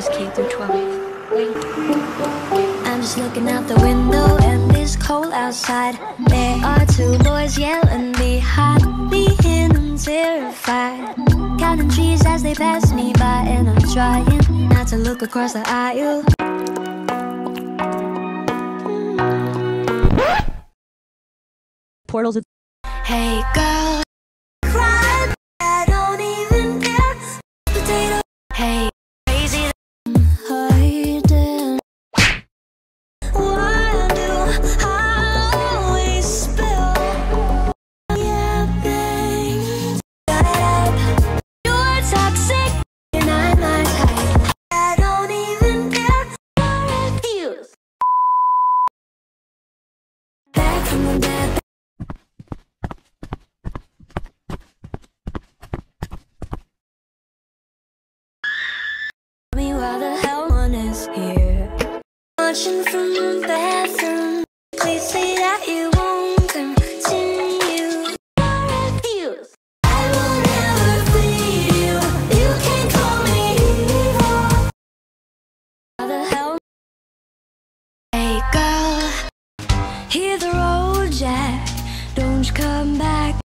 is K through 12. I'm just looking out the window and it's cold outside. There are two boys yelling behind me and I'm terrified. Counting trees as they pass me by and I'm trying not to look across the aisle. Portals. Hey girl, cry. I don't even care. Potato. Hey, is here. Watching from the bathroom, please say that you won't continue. I refuse. I will never bleed you. You can call me evil. How the hell? Hey girl, hear the road jack. Don't you come back.